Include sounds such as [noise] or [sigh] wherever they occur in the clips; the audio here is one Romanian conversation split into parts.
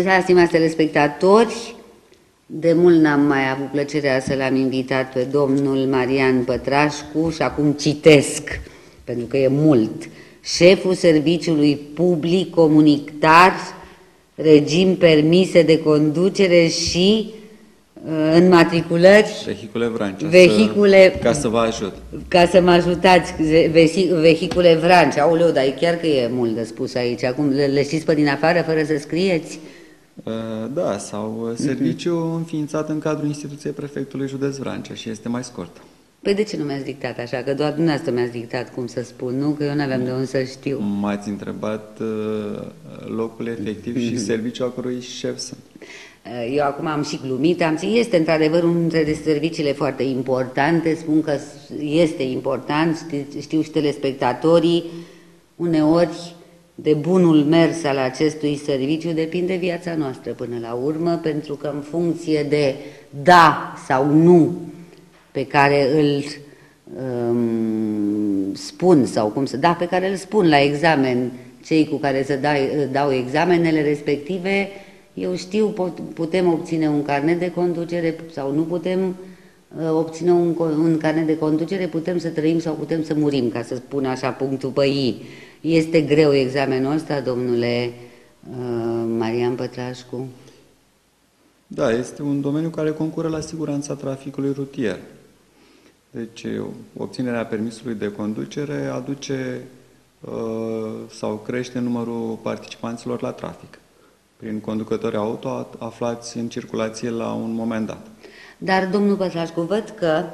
Bună seara, stimați telespectatori! De mult n-am mai avut plăcerea să l-am invitat pe domnul Marian Pătrașcu și acum citesc, pentru că e mult. Șeful Serviciului Public Comunitar, regim permise de conducere și uh, înmatriculări Vehicule Vrancea. Vehicule- Să, ca să vă ajut. ca să mă ajutați, ve- vesi- vehicule Vrancea. Aoleu, dar e chiar că e mult de spus aici. Acum le, le știți pe din afară fără să scrieți? Uh, Da, sau uh, serviciu înființat în cadrul instituției prefectului județ Vrancea și este mai scurt. Păi de ce nu mi-ați dictat așa? Că doar dumneavoastră mi-ați dictat cum să spun, nu? Că eu nu aveam de unde să știu. M-ați întrebat uh, locul efectiv și serviciul a cărui șef sunt. Eu acum am și glumit, am zis, este într-adevăr unul dintre serviciile foarte importante, spun că este important, ști- știu și telespectatorii, uneori de bunul mers al acestui serviciu depinde viața noastră până la urmă, pentru că în funcție de da sau nu pe care îl um, spun sau cum să, da, pe care îl spun la examen cei cu care să dai, dau examenele respective, eu știu, pot, putem obține un carnet de conducere sau nu putem uh, obține un, co- un carnet de conducere, putem să trăim sau putem să murim, ca să spun așa punctul pe I. Este greu examenul ăsta, domnule uh, Marian Pătrașcu? Da, este un domeniu care concură la siguranța traficului rutier. Deci, obținerea permisului de conducere aduce uh, sau crește numărul participanților la trafic prin conducători auto a- aflați în circulație la un moment dat. Dar, domnul Pătrașcu, văd că um,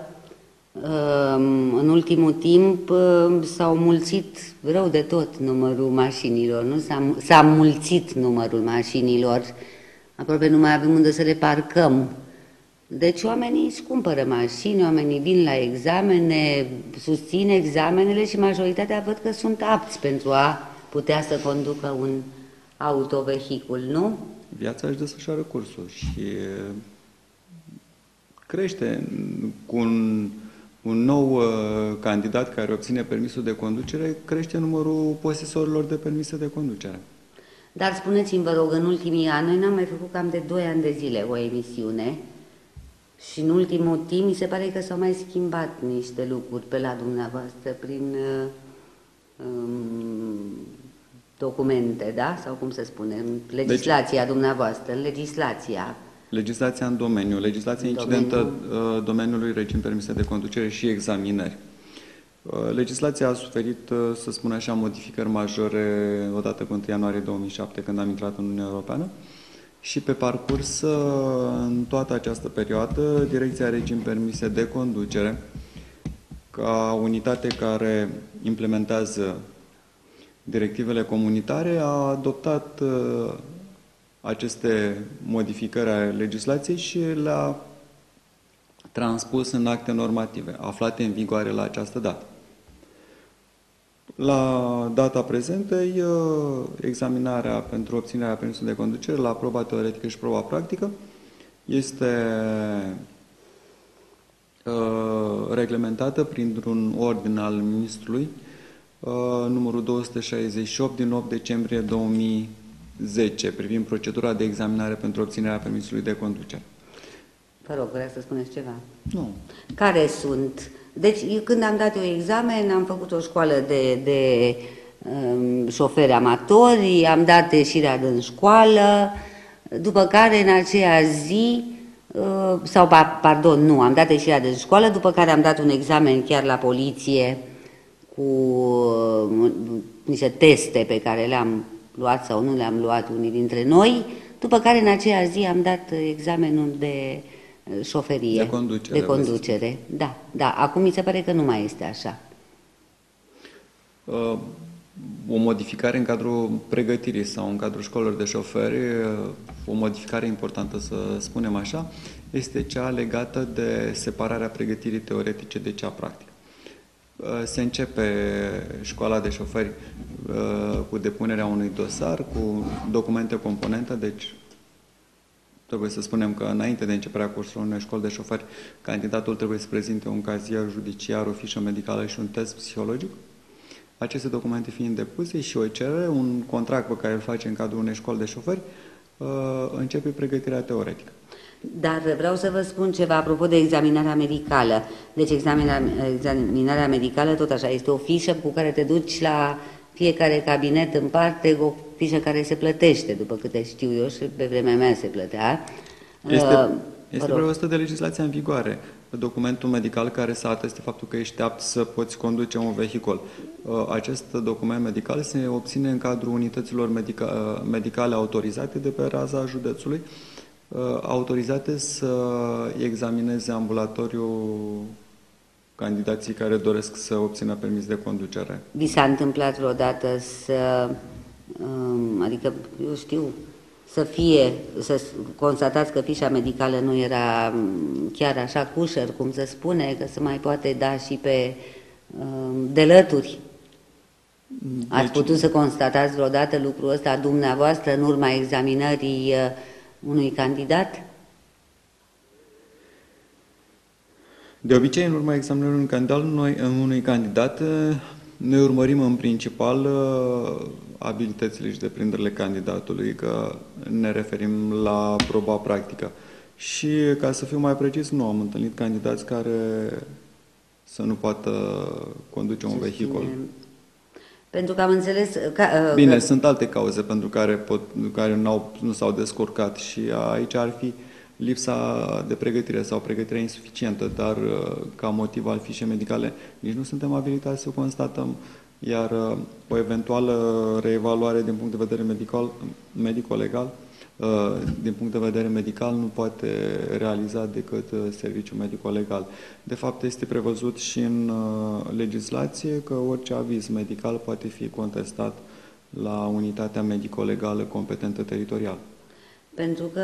în ultimul timp um, s-au mulțit rău de tot numărul mașinilor, nu? S-a, mu- S-a mulțit numărul mașinilor, aproape nu mai avem unde să le parcăm. Deci oamenii își cumpără mașini, oamenii vin la examene, susțin examenele și majoritatea văd că sunt apți pentru a putea să conducă un autovehicul, nu? Viața își desfășoară cursul și uh, crește cu un, un nou uh, candidat care obține permisul de conducere, crește numărul posesorilor de permise de conducere. Dar spuneți-mi, vă rog, în ultimii ani, noi n-am mai făcut cam de 2 ani de zile o emisiune și în ultimul timp mi se pare că s-au mai schimbat niște lucruri pe la dumneavoastră prin uh, um, documente, da? Sau cum se spune, în legislația deci, dumneavoastră, în legislația. Legislația în domeniu, legislația În incidentă domeniu. uh, domeniului regim permise de conducere și examinări. Uh, Legislația a suferit, uh, să spun așa, modificări majore odată cu 1 ianuarie 2007, când am intrat în Uniunea Europeană. Și pe parcurs, uh, în toată această perioadă, Direcția Regim Permise de Conducere, ca unitate care implementează directivele comunitare, a adoptat uh, aceste modificări ale legislației și le-a transpus în acte normative, aflate în vigoare la această dată. La data prezentă, examinarea pentru obținerea permisului de conducere la proba teoretică și proba practică este uh, reglementată printr-un ordin al Ministrului uh, numărul 268 din 8 decembrie 2010 privind procedura de examinare pentru obținerea permisului de conducere. Vă rog, vreau să spuneți ceva. Nu. Care sunt? Deci, eu când am dat eu examen, am făcut o școală de, de um, șoferi amatori, am dat ieșirea din școală, după care în aceea zi, uh, sau, pa- pardon, nu, am dat ieșirea din școală, după care am dat un examen chiar la poliție cu uh, niște teste pe care le-am luat sau nu le-am luat unii dintre noi, după care în aceea zi am dat examenul de uh, șoferie. De conducere, De conducere, da, da. Acum mi se pare că nu mai este așa. Uh, O modificare în cadrul pregătirii sau în cadrul școlilor de șoferi, uh, o modificare importantă să spunem așa, este cea legată de separarea pregătirii teoretice de cea practică. Uh, Se începe școala de șoferi uh, cu depunerea unui dosar, cu documente componente, deci Trebuie să spunem că înainte de începerea cursului unei școli de șoferi, candidatul trebuie să prezinte un cazier judiciar, o fișă medicală și un test psihologic. Aceste documente fiind depuse și o cerere, un contract pe care îl face în cadrul unei școli de șoferi, începe pregătirea teoretică. Dar vreau să vă spun ceva apropo de examinarea medicală. Deci examinarea, examinarea medicală tot așa este o fișă cu care te duci la fiecare cabinet în parte, o fișă care se plătește, după câte știu eu, și pe vremea mea se plătea. Este, uh, este prevăzută de legislația în vigoare. Documentul medical care să ateste faptul că ești apt să poți conduce un vehicul. Uh, acest document medical se obține în cadrul unităților medica, uh, medicale autorizate de pe raza județului, uh, autorizate să examineze ambulatoriu candidații care doresc să obțină permis de conducere. Vi s-a întâmplat vreodată să, um, adică, eu știu, să fie, să constatați că fișa medicală nu era um, chiar așa cușăr, cum se spune, că se mai poate da și pe um, delături. Deci... Ați putut să constatați vreodată lucrul ăsta dumneavoastră în urma examinării uh, unui candidat? De obicei, în urma examenului unui candidat, noi, unui candidat, noi urmărim în principal uh, abilitățile și deprinderile candidatului, că ne referim la proba practică. Și, ca să fiu mai precis, nu am întâlnit candidați care să nu poată conduce un vehicul. Pentru că am înțeles... Ca, uh, Bine, că... sunt alte cauze pentru care, pot, care nu s-au descurcat și aici ar fi uh, lipsa de pregătire sau pregătirea insuficientă, dar uh, ca motiv al fișei medicale nici nu suntem abilitați să constatăm, iar uh, o eventuală reevaluare din punct de vedere medical, medico-legal, uh, din punct de vedere medical, nu poate realiza decât serviciul medico-legal. De fapt, este prevăzut și în legislație că orice aviz medical poate fi contestat la unitatea medico-legală competentă teritorial. Pentru că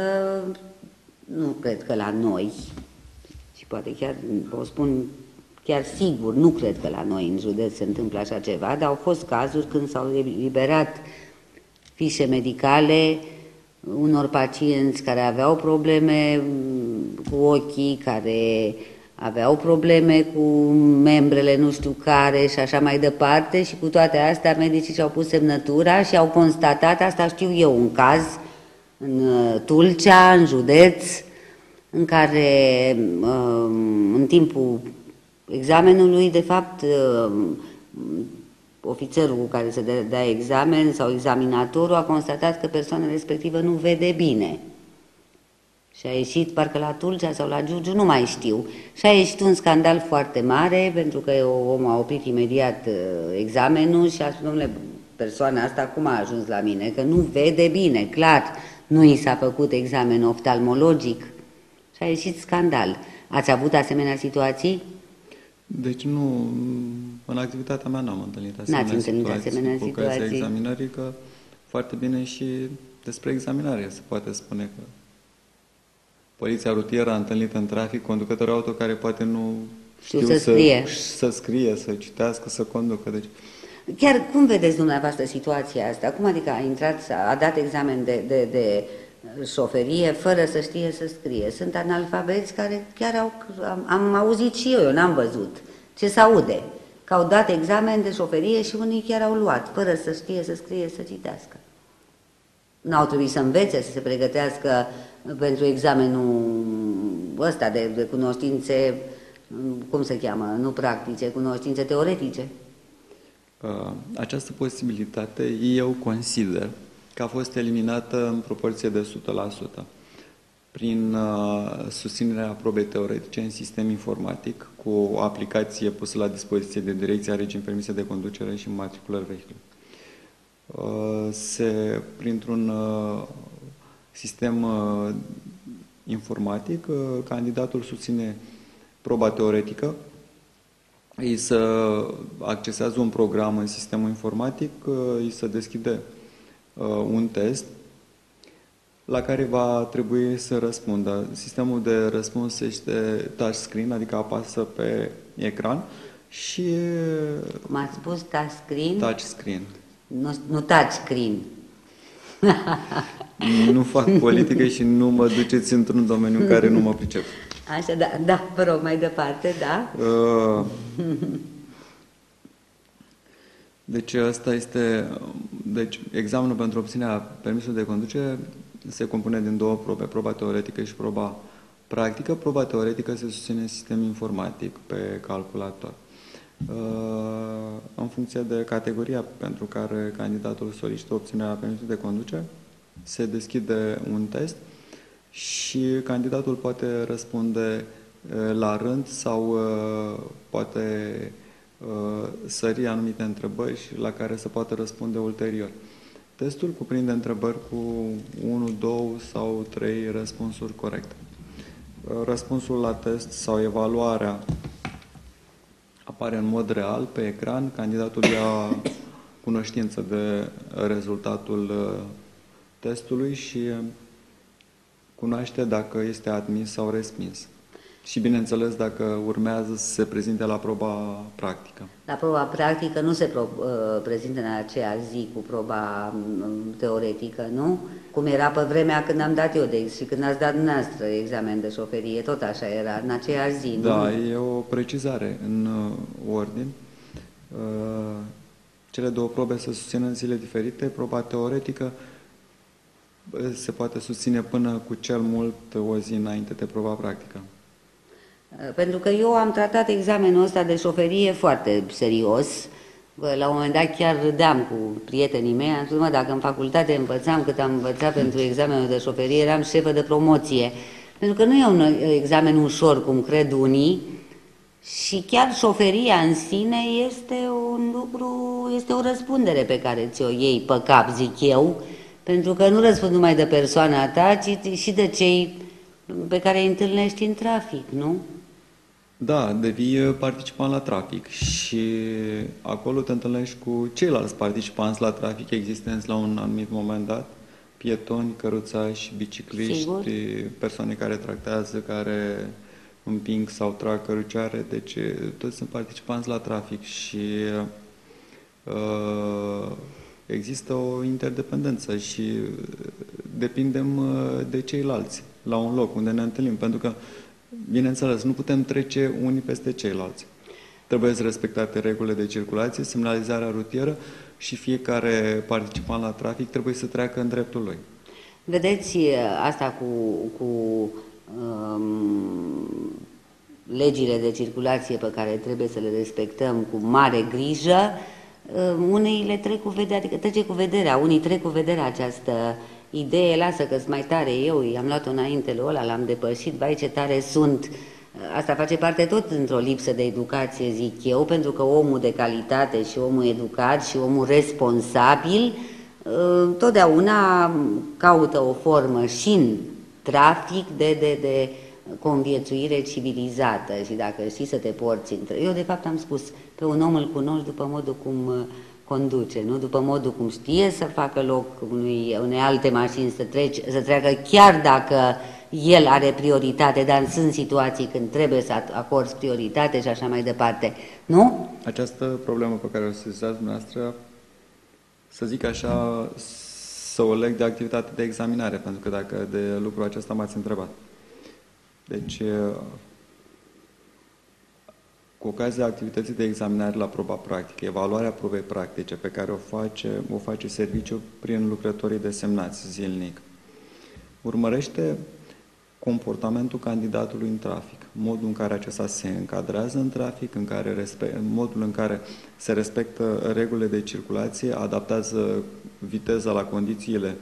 nu cred că la noi, și poate chiar o spun chiar sigur, nu cred că la noi în județ se întâmplă așa ceva, dar au fost cazuri când s-au eliberat fișe medicale unor pacienți care aveau probleme cu ochii, care aveau probleme cu membrele nu știu care și așa mai departe. Și cu toate astea medicii și-au pus semnătura și au constatat, asta știu eu, un caz în uh, Tulcea, în județ, în care um, în timpul examenului, de fapt, um, ofițerul cu care se dea examen sau examinatorul a constatat că persoana respectivă nu vede bine. Și a ieșit, parcă la Tulcea sau la Giurgiu, nu mai știu. Și a ieșit un scandal foarte mare, pentru că omul a oprit imediat uh, examenul și a spus, domnule, persoana asta cum a ajuns la mine? Că nu vede bine, clar nu i s-a făcut examen oftalmologic și a ieșit scandal. Ați avut asemenea situații? Deci nu, în activitatea mea n-am întâlnit asemenea N-ați întâlnit situații. Asemenea cu situații. examinării, că foarte bine și despre examinare se poate spune că poliția rutieră a întâlnit în trafic conducătorul auto care poate nu știu, știu să, scrie. să scrie, să citească, să conducă. Deci Chiar cum vedeți dumneavoastră situația asta? Cum adică a intrat, a dat examen de, de, de șoferie fără să știe să scrie? Sunt analfabeți care chiar au, am, am auzit și eu, eu n-am văzut ce se aude, că au dat examen de șoferie și unii chiar au luat, fără să știe să scrie, să citească. N-au trebuit să învețe, să se pregătească pentru examenul ăsta de, de cunoștințe, cum se cheamă, nu practice, cunoștințe teoretice. Uh, această posibilitate eu consider că a fost eliminată în proporție de 100% prin uh, susținerea probei teoretice în sistem informatic cu o aplicație pusă la dispoziție de Direcția Regim Permise de Conducere și Matriculări Vehicule. Uh, se, printr-un sistem informatic, candidatul susține proba teoretică îi să accesează un program în sistemul informatic, uh, îi să deschide uh, un test la care va trebui să răspundă. Sistemul de răspuns este touchscreen, adică apasă pe ecran și... Cum ați spus, touchscreen? Touchscreen. Nu, nu touchscreen. nu fac [laughs] politică și nu mă duceți într-un domeniu în care nu mă pricep. Așa, da, da, vă rog, mai departe, da? Uh, [laughs] deci asta este, deci examenul pentru obținerea permisului de conducere se compune din două probe, proba teoretică și proba practică. Proba teoretică se susține în sistem informatic pe calculator. Uh, în funcție de categoria pentru care candidatul solicită obținerea permisului de conducere, se deschide un test și candidatul poate răspunde uh, la rând sau uh, poate sări anumite întrebări la care se poate răspunde ulterior. Testul cuprinde întrebări cu 1, 2 sau 3 răspunsuri corecte. Răspunsul la test sau evaluarea apare în mod real pe ecran, candidatul ia cunoștință de rezultatul uh, testului și cunoaște dacă este admis sau respins. Și, bineînțeles, dacă urmează să se prezinte la proba practică. La proba practică nu se pro, uh, prezintă în aceea zi cu proba um, teoretică, nu? Cum era pe vremea când am dat eu de și când ați dat dumneavoastră examen de șoferie, tot așa era, în aceea zi, nu? Da, e o precizare în uh, ordin. Uh, cele două probe se susțin în zile diferite. Proba teoretică uh, se poate susține până cu cel mult o zi înainte de proba practică. Uh, pentru că eu am tratat examenul ăsta de șoferie foarte serios. La un moment dat chiar râdeam cu prietenii mei, am spus, mă, dacă în facultate învățam cât am învățat pentru examenul de șoferie, eram șefă de promoție. Pentru că nu e un examen ușor, cum cred unii, și chiar șoferia în sine este un lucru, este o răspundere pe care ți-o iei pe cap, zic eu, pentru că nu răspund numai de persoana ta, ci și de cei pe care îi întâlnești în trafic, nu? Da, devii uh, participant la trafic și acolo te întâlnești cu ceilalți participanți la trafic existenți la un anumit moment dat, pietoni, căruțași, bicicliști, Sigur. persoane care tractează, care împing sau trag cărucioare, deci uh, toți sunt participanți la trafic și uh, există o interdependență și uh, depindem de ceilalți la un loc unde ne întâlnim, pentru că uh, Bineînțeles, nu putem trece unii peste ceilalți. Trebuie să respectate regulile de circulație, semnalizarea rutieră și fiecare participant la trafic trebuie să treacă în dreptul lui. Vedeți asta cu, cu um, legile de circulație pe care trebuie să le respectăm cu mare grijă, um, unei le trec cu vederea, adică trece cu vederea, unii trec cu vederea această idee, lasă că-s mai tare eu, i-am luat-o înainte lui ăla, l-am depășit, bai ce tare sunt. Asta face parte tot într-o lipsă de educație, zic eu, pentru că omul de calitate și omul educat și omul responsabil ă, totdeauna caută o formă și în trafic de, de, de conviețuire civilizată și dacă știi să te porți între... Eu, de fapt, am spus, pe un om îl cunoști după modul cum conduce, nu? După modul cum știe să facă loc unui, unei alte mașini să, treci, să treacă, chiar dacă el are prioritate, dar sunt situații când trebuie să acorzi prioritate și așa mai departe, nu? Această problemă pe care o sesizați dumneavoastră, să zic așa, să o leg de activitate de examinare, pentru că dacă de lucrul acesta m-ați întrebat. Deci, cu ocazia activității de examinare la proba practică, evaluarea probei practice pe care o face, o face serviciu prin lucrătorii desemnați zilnic, urmărește comportamentul candidatului în trafic, modul în care acesta se încadrează în trafic, în care respect, modul în care se respectă regulile de circulație, adaptează viteza la condițiile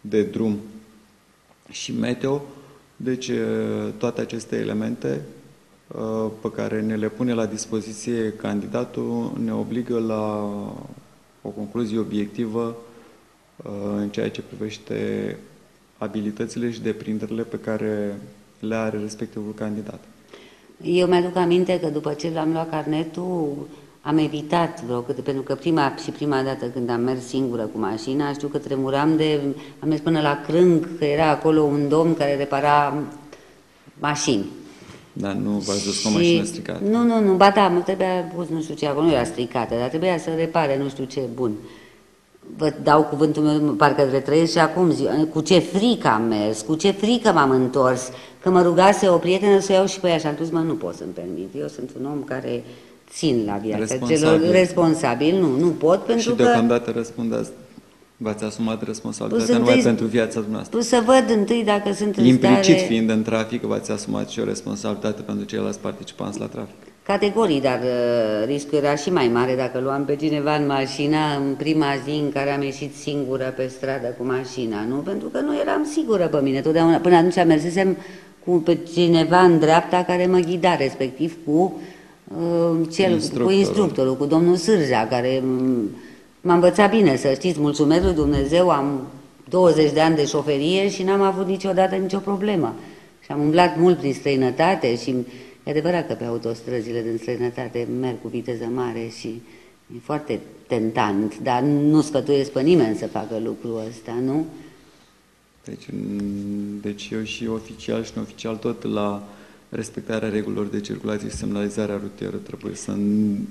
de drum și meteo. Deci toate aceste elemente Uh, pe care ne le pune la dispoziție candidatul ne obligă la o concluzie obiectivă uh, în ceea ce privește abilitățile și deprinderile pe care le are respectivul candidat. Eu mi-aduc aminte că după ce l-am luat carnetul, am evitat vreo câte, pentru că prima și prima dată când am mers singură cu mașina, știu că tremuram de, am mers până la Crâng, că era acolo un domn care repara mașini. Dar nu v-ați dus cu o mașină stricată? Nu, nu, nu, ba da, mă trebuia pus nu știu ce, acolo nu era stricată, dar trebuia să repare nu știu ce bun. Vă dau cuvântul meu, parcă retrăiesc și acum zi, cu ce frică am mers, cu ce frică m-am întors, că mă rugase o prietenă să o iau și pe ea și am spus, mă, nu pot să-mi permit, eu sunt un om care țin la viața responsabil. celor responsabil, nu, nu pot pentru și că... deocamdată răspund asta. V-ați asumat responsabilitatea numai pentru viața dumneavoastră. Să văd întâi dacă sunt în Implicit stare... fiind în trafic, v-ați asumat și o responsabilitate pentru ceilalți participanți la trafic. Categorii, dar uh, riscul era și mai mare dacă luam pe cineva în mașină în prima zi în care am ieșit singură pe stradă cu mașina, nu? Pentru că nu eram sigură pe mine. Totdeauna, până atunci mersesem cu pe cineva în dreapta care mă ghida, respectiv cu uh, cel, instructorul. cu instructorul, cu domnul Sârja, care m-a învățat bine, să știți, mulțumesc lui Dumnezeu, am 20 de ani de șoferie și n-am avut niciodată nicio problemă. Și am umblat mult prin străinătate și E adevărat că pe autostrăzile din străinătate merg cu viteză mare și e foarte tentant, dar nu scătuiesc pe nimeni să facă lucrul ăsta, nu? Deci, deci eu și oficial și neoficial tot la respectarea regulilor de circulație și semnalizarea rutieră trebuie să,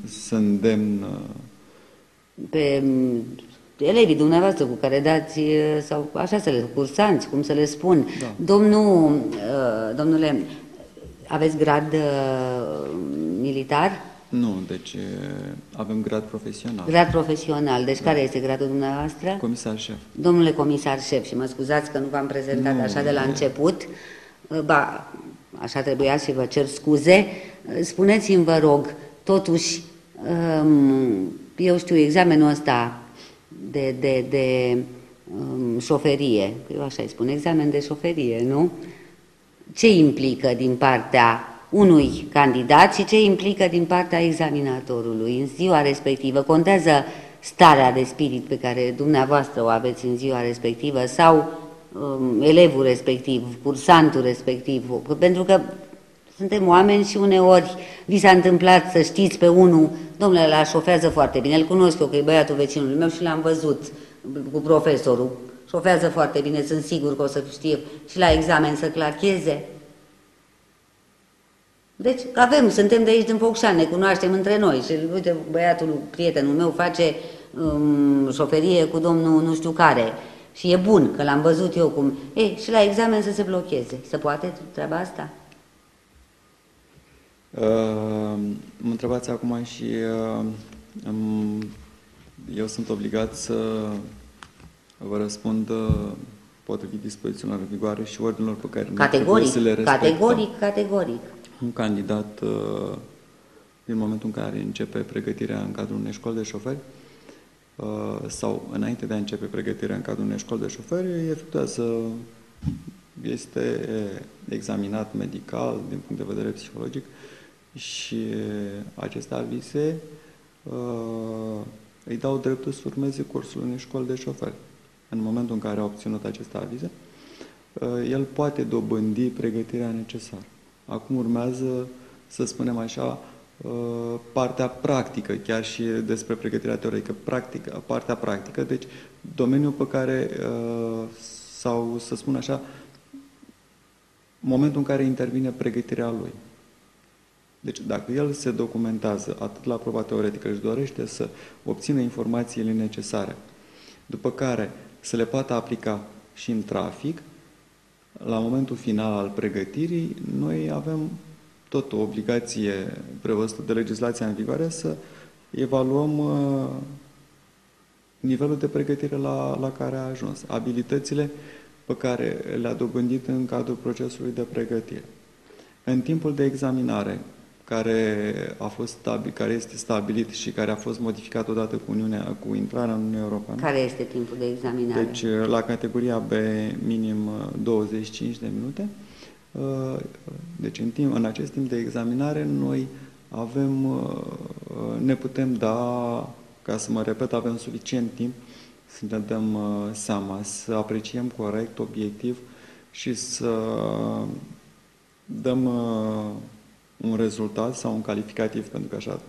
să îndemn uh, pe elevii dumneavoastră cu care dați, uh, sau așa să le, cursanți, cum să le spun. Da. Domnul, uh, domnule, aveți grad uh, militar? Nu, deci avem grad profesional. Grad profesional. Deci da. care este gradul dumneavoastră? Comisar șef. Domnule comisar șef, și mă scuzați că nu v-am prezentat nu, așa de la început, uh, ba, așa trebuia și vă cer scuze. Uh, spuneți-mi, vă rog, totuși, um, eu știu, examenul ăsta de, de, de um, șoferie, eu așa îi spun, examen de șoferie, nu? ce implică din partea unui candidat și ce implică din partea examinatorului în ziua respectivă. Contează starea de spirit pe care dumneavoastră o aveți în ziua respectivă sau um, elevul respectiv, cursantul respectiv, pentru că suntem oameni și uneori vi s-a întâmplat să știți pe unul, domnule, la șofează foarte bine, îl cunosc eu că e băiatul vecinului meu și l-am văzut cu profesorul șofează foarte bine, sunt sigur că o să știe și la examen să clacheze. Deci avem, suntem de aici din Focșan, ne cunoaștem între noi și uite, băiatul, prietenul meu face um, șoferie cu domnul nu știu care și e bun, că l-am văzut eu cum... Ei, și la examen să se blocheze. Se poate treaba asta? Uh, mă întrebați acum și uh, um, eu sunt obligat să Vă răspund uh, potrivit dispozițiilor în vigoare și ordinilor pe care categoric, să le respectăm. Categoric, categoric. Un candidat, uh, din momentul în care începe pregătirea în cadrul unei școli de șoferi, uh, sau înainte de a începe pregătirea în cadrul unei școli de șoferi, efectuează, este examinat medical, din punct de vedere psihologic, și aceste avize îi dau dreptul să urmeze cursul unei școli de șoferi în momentul în care a obținut aceste avize, uh, el poate dobândi pregătirea necesară. Acum urmează, să spunem așa, uh, partea practică, chiar și despre pregătirea teoretică, practică, partea practică, deci domeniul pe care, uh, sau să spun așa, momentul în care intervine pregătirea lui. Deci dacă el se documentează atât la proba teoretică și dorește să obțină informațiile necesare, după care să le poată aplica și în trafic, la momentul final al pregătirii, noi avem tot o obligație prevăzută de legislația în vigoare să evaluăm uh, nivelul de pregătire la, la care a ajuns, abilitățile pe care le-a dobândit în cadrul procesului de pregătire. În timpul de examinare, care, a fost stabil, care este stabilit și care a fost modificat odată cu, Uniunea, cu intrarea în Uniunea Europeană. Care este timpul de examinare? Deci, la categoria B, minim 25 de minute. Uh, deci, în, timp, în acest timp de examinare, noi avem, uh, ne putem da, ca să mă repet, avem suficient timp să ne dăm uh, seama, să apreciem corect, obiectiv și să dăm un rezultat sau un calificativ, pentru că așa,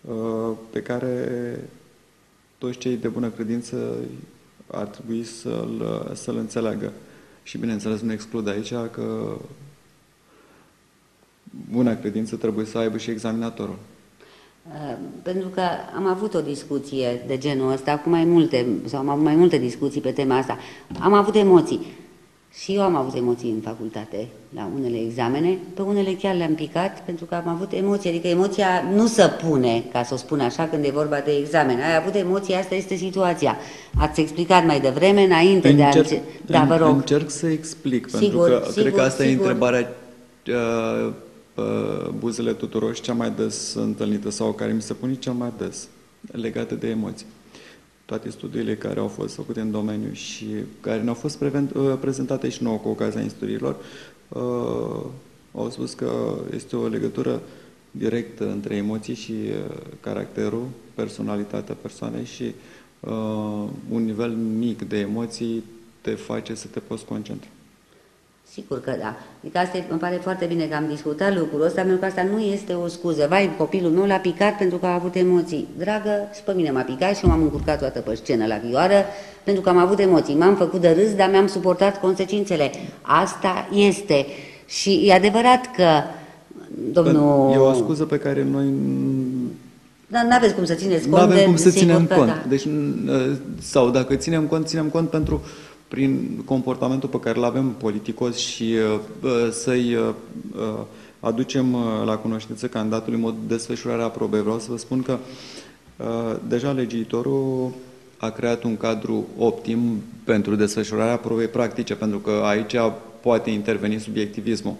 uh, pe care toți cei de bună credință ar trebui să-l, să-l înțeleagă. Și bineînțeles nu exclud aici că bună credință trebuie să aibă și examinatorul. Uh, pentru că am avut o discuție de genul ăsta cu mai multe, sau am avut mai multe discuții pe tema asta. Am avut emoții. Și eu am avut emoții în facultate, la unele examene, pe unele chiar le-am picat, pentru că am avut emoții, adică emoția nu se pune, ca să o spun așa, când e vorba de examen. Ai avut emoții, asta este situația. Ați explicat mai devreme, înainte încerc, de a... Da, vă rog. Încerc să explic, Sigur, pentru că sigur, cred că asta sigur. e întrebarea uh, pe buzele tuturor și cea mai des întâlnită sau care mi se pune cel mai des legată de emoții. Toate studiile care au fost făcute în domeniu și care ne-au fost preven- uh, prezentate și nouă cu ocazia instruirilor uh, au spus că este o legătură directă între emoții și uh, caracterul, personalitatea persoanei și uh, un nivel mic de emoții te face să te poți concentra. Sigur că da. Adică asta e, îmi pare foarte bine că am discutat lucrul ăsta, pentru că asta nu este o scuză. Vai, copilul meu l-a picat pentru că a avut emoții. Dragă, și pe mine m-a picat și eu m-am încurcat toată pe scenă la vioară pentru că am avut emoții. M-am făcut de râs, dar mi-am suportat consecințele. Asta este. Și e adevărat că domnul... E o scuză pe care noi Dar nu aveți cum să țineți nu cont avem de... cum să sigur ținem că cont. Da. Deci, n- sau dacă ținem cont, ținem cont pentru prin comportamentul pe care îl avem politicos și uh, să-i uh, uh, aducem uh, la cunoștință candidatului în mod de desfășurare a probei. Vreau să vă spun că uh, deja legiuitorul a creat un cadru optim pentru desfășurarea probei practice, pentru că aici poate interveni subiectivismul.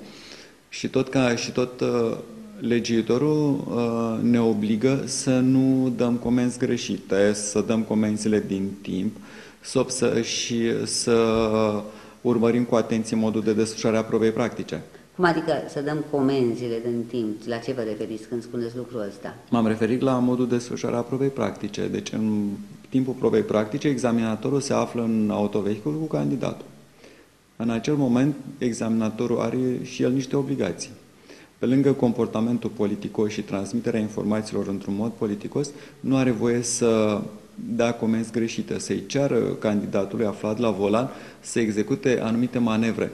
Și tot, ca, și tot uh, legiuitorul uh, ne obligă să nu dăm comenzi greșite, să dăm comenzile din timp să, să, și să urmărim cu atenție modul de desfășurare a probei practice. Cum adică să dăm comenzile din timp? La ce vă referiți când spuneți lucrul ăsta? M-am referit la modul de desfășurare a probei practice. Deci în timpul probei practice, examinatorul se află în autovehicul cu candidatul. În acel moment, examinatorul are și el niște obligații. Pe lângă comportamentul politicos și transmiterea informațiilor într-un mod politicos, nu are voie să dea comenzi greșite, să-i ceară candidatului aflat la volan să execute anumite manevre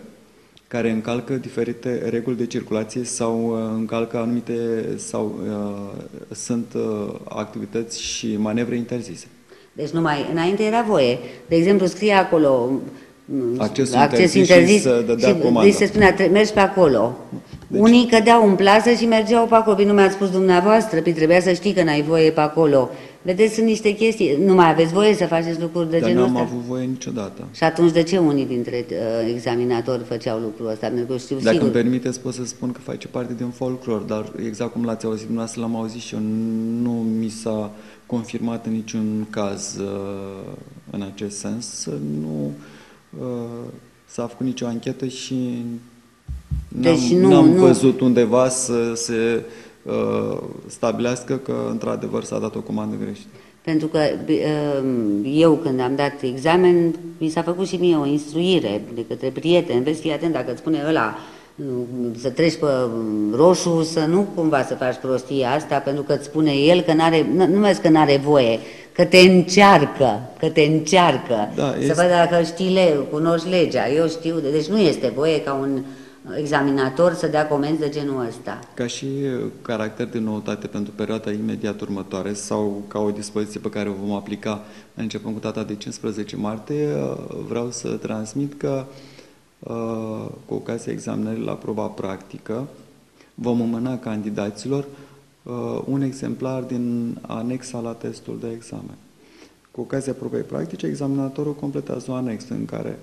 care încalcă diferite reguli de circulație sau uh, încalcă anumite sau uh, sunt uh, activități și manevre interzise. Deci numai, înainte era voie. De exemplu, scrie acolo m, Accesul interzis și să dădea și comanda. deci se spunea, tre- mergi pe acolo. Deci... Unii cădeau în plasă și mergeau pe acolo. Păi nu mi-ați spus dumneavoastră, păi trebuia să știi că n-ai voie pe acolo. Vedeți, sunt niște chestii. Nu mai aveți voie să faceți lucruri de Dar genul n-am ăsta? avut voie niciodată. Și atunci de ce unii dintre uh, examinatori făceau lucrul ăsta? Pentru că știu Dacă sigur. îmi permiteți, pot să spun că face parte din folclor, dar exact cum l-ați auzit dumneavoastră, l-am auzit și eu, nu mi s-a confirmat în niciun caz uh, în acest sens, să nu uh, s-a făcut nicio anchetă și n-am, Deci nu- n-am nu- văzut undeva să se uh, stabilească că într-adevăr s-a dat o comandă greșită. Pentru că uh, eu când am dat examen, mi s-a făcut și mie o instruire de către prieteni. Vezi, fii atent dacă îți spune ăla uh, să treci pe uh, roșu, să nu cumva să faci prostia asta, pentru că îți spune el că n-are, nu nu vezi că n-are voie, că te încearcă, că te încearcă. Da, să este- vadă dacă știi, le, cunoști legea. Eu știu, deci nu este voie ca un examinator să dea comenzi de genul ăsta. Ca și uh, caracter de noutate pentru perioada imediat următoare sau ca o dispoziție pe care o vom aplica începând cu data de 15 martie, uh, vreau să transmit că uh, cu ocazia examinării la proba practică vom îmâna candidaților uh, un exemplar din anexa la testul de examen. Cu ocazia probei practice, examinatorul completează o anexă în care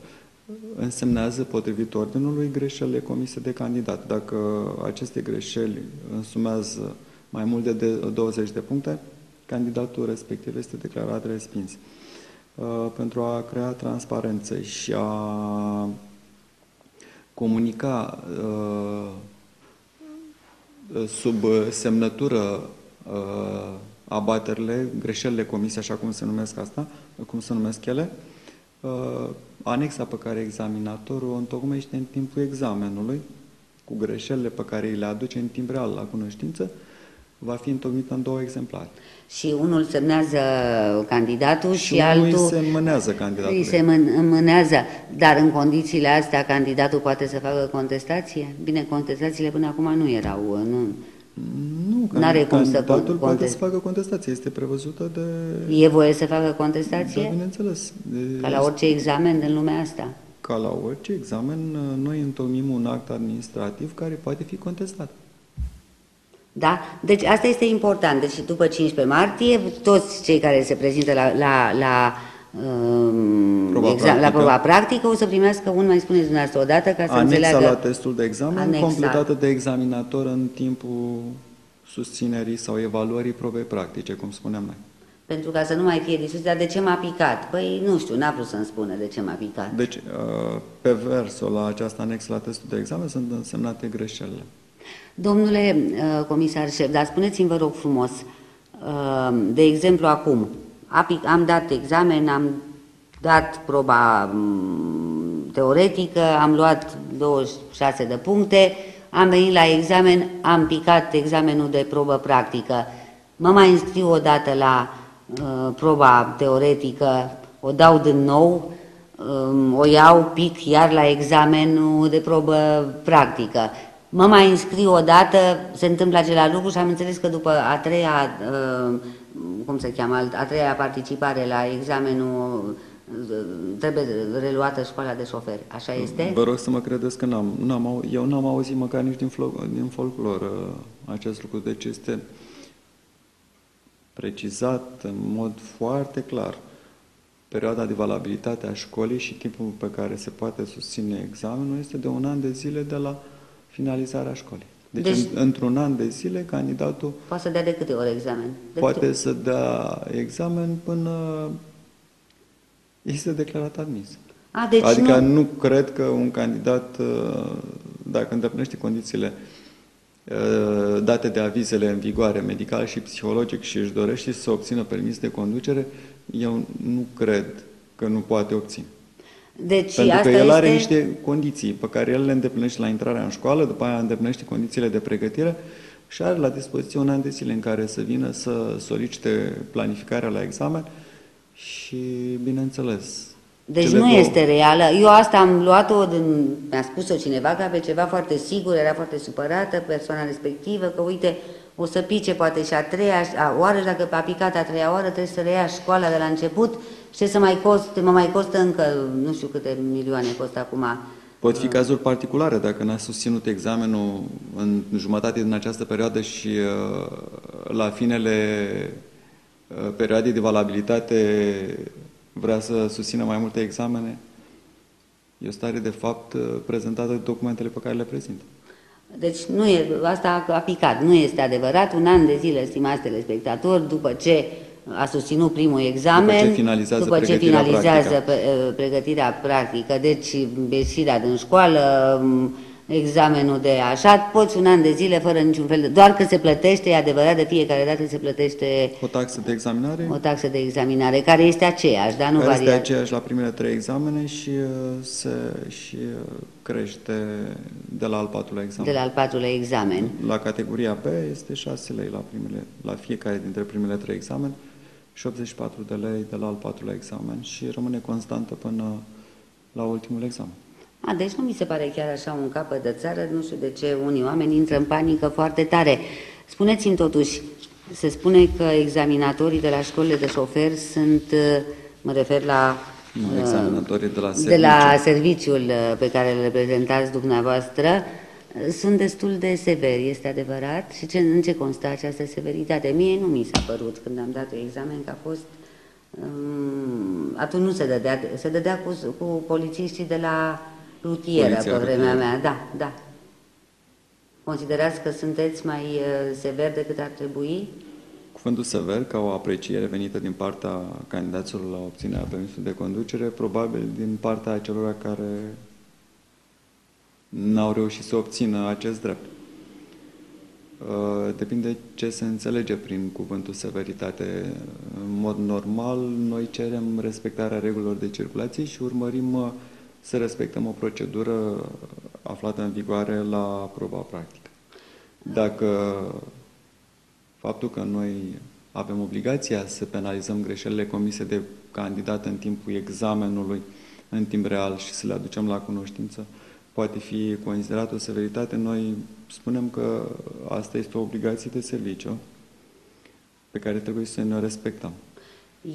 însemnează potrivit ordinului greșelile comise de candidat. Dacă aceste greșeli însumează mai mult de de 20 de puncte, candidatul respectiv este declarat respins. Uh, Pentru a crea transparență și a comunica uh, sub semnătură uh, abaterile, greșelile comise, așa cum se numesc asta, cum se numesc ele, uh, anexa pe care examinatorul o întocmește în timpul examenului, cu greșelile pe care îi le aduce în timp real la cunoștință, va fi întocmită în două exemplare. Și unul semnează candidatul și, Și unul altul îi se înmânează candidatul. Îi se mân- înmânează, dar în condițiile astea candidatul poate să facă contestație? Bine, contestațiile până acum nu erau, nu. Nu, N-are cum să candidatul poate contest- să facă contestație. Este prevăzută de... E voie să facă Da, contestație? bineînțeles. De, Ca la orice examen din lumea asta. ca ca la orice examen, noi întocmim un act administrativ care poate fi contestat. Da? Deci asta este important. Deci după 15 martie, toți cei care se prezintă la, la, la um, Proba exam, practică. la proba practică o să primească un, mai spuneți dumneavoastră, o dată ca să Anexa înțeleagă... la testul de examen, Anexa. completată de examinator în timpul susținerii sau evaluării probei practice, cum spuneam noi. Pentru ca să nu mai fie discuție, dar de ce m-a picat? Păi nu știu, n-a vrut să-mi spună de ce m-a picat. Deci, uh, pe versul la această anexă la testul de examen sunt însemnate greșelile. Domnule uh, comisar șef, dar spuneți-mi, vă rog frumos, uh, de exemplu acum, api- am dat examen, am dat proba mm, teoretică, am luat 26 de puncte, am venit la examen, am picat examenul de probă practică. Mă mai înscriu o dată la uh, proba teoretică, o dau din nou, um, o iau, pic iar la examenul de probă practică. Mă mai înscriu o dată, se întâmplă același lucru și am înțeles că după a treia, uh, cum se cheamă, a treia participare la examenul uh, trebuie reluată școala de șoferi. Așa este? Vă rog să mă credeți că n-am, n-am, au- eu n-am auzit măcar nici din, flo- din folclor uh, acest lucru. Deci este precizat în mod foarte clar perioada de valabilitate a școlii și timpul pe care se poate susține examenul este de un an de zile de la finalizarea școlii. Deci, Deci- deci în, într-un an de zile, candidatul Poate să dea de câte ori examen? De poate câte... să dea examen până este declarat admis. A, deci adică nu... nu cred că un candidat, uh, dacă îndeplinește condițiile uh, date de avizele în vigoare medical și psihologic și își dorește să obțină permis de conducere, eu nu cred că nu poate obține. Deci Pentru asta că el are este... niște condiții pe care el le îndeplinește la intrarea în școală, după aia îndeplinește condițiile de pregătire și are la dispoziție un an de zile în care să vină să solicite planificarea la examen și, bineînțeles, Deci cele nu două- este reală. Eu asta am luat-o, din, mi-a spus-o cineva ca pe ceva foarte sigur, era foarte supărată persoana respectivă, că uite, o să pice poate și a treia a, oară și dacă a picat a treia oară trebuie să reia școala de la început și să mai coste, mă mai costă încă, nu știu câte milioane costă acum. Pot fi cazuri particulare dacă n-a susținut examenul în jumătate din această perioadă și uh, la finele uh, perioadei de valabilitate vrea să susțină mai multe examene. E o stare de fapt uh, prezentată de documentele pe care le prezintă. Deci nu e, asta a picat, nu este adevărat. Un an de zile, stimați telespectatori, după ce a susținut primul examen, După ce finalizează după ce pregătirea finalizează practică. pe- eh, pregătirea practică, deci ieșirea din școală, m, examenul de așa, poți un an de zile fără niciun fel de... Doar că se plătește, e adevărat, de fiecare dată se plătește O taxă de examinare o taxă de examinare, care este aceeași, dar nu care este variază. aceeași la primele trei examene și, uh, se, și uh, crește de la al patrulea examen. de la al patrulea examen. La categoria B este 6 lei la, primele, la fiecare dintre primele trei examene și 84 de lei de la al patrulea examen și rămâne constantă până la ultimul examen. A, deci nu mi se pare chiar așa un capăt de țară, nu știu de ce unii oameni intră în panică foarte tare. Spuneți-mi totuși, se spune că examinatorii de la școlile de șoferi sunt, uh, mă refer la... Nu, uh, examinatorii de la De la serviciu. serviciul uh, pe care îl reprezentați dumneavoastră, uh, sunt destul de severi, este adevărat? Și ce, în ce constă această severitate? Mie nu mi s-a părut când am dat examen că a fost... Um, atunci nu se dădea, se dădea cu, cu polițiștii de la rutieră Poliția pe vremea rutieră. mea, da, da. Considerați că sunteți mai uh, sever decât ar trebui? Cuvântul sever, ca o apreciere venită din partea candidaților la obținerea permisului de conducere, probabil din partea celor care n-au reușit să obțină acest drept. Uh, Depinde ce se înțelege prin cuvântul severitate. În mod normal, noi cerem respectarea regulilor de circulație și urmărim uh, să respectăm o procedură aflată în vigoare la proba practică. Dacă faptul că noi avem obligația să penalizăm greșelile comise de candidat în timpul examenului în timp real și să le aducem la cunoștință, poate fi considerat o severitate, noi spunem că asta este o obligație de serviciu pe care trebuie să ne o respectăm.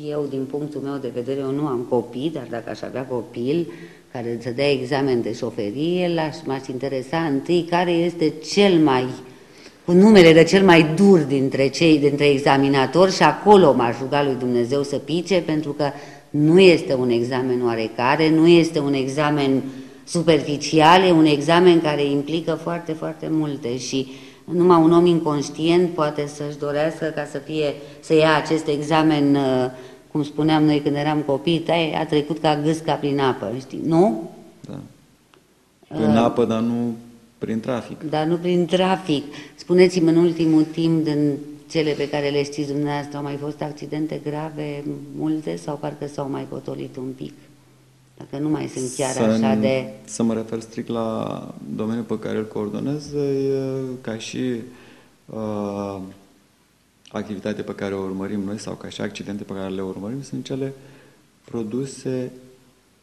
Eu, din punctul meu de vedere, eu nu am copii, dar dacă aș avea copil care să dea examen de șoferie, m-aș interesa întâi care este cel mai, cu numele de cel mai dur dintre cei, dintre examinatori și acolo m-aș ruga lui Dumnezeu să pice, pentru că nu este un examen oarecare, nu este un examen superficial, e un examen care implică foarte, foarte multe și numai un om inconștient poate să-și dorească ca să fie, să ia acest examen, uh, cum spuneam noi când eram copii, tai, a trecut ca gâsca prin apă, știi? Nu? Da. În uh, apă, dar nu prin trafic. Dar nu prin trafic. Spuneți-mi în ultimul timp, din cele pe care le știți dumneavoastră, au mai fost accidente grave, multe, sau parcă s-au mai potolit un pic? Dacă nu mai sunt chiar să, așa de... Să mă refer strict la domeniul pe care îl coordonez, ca și uh, activitate pe care o urmărim noi sau ca și accidente pe care le urmărim, sunt cele produse